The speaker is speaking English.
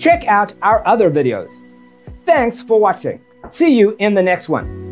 check out our other videos. Thanks for watching. See you in the next one.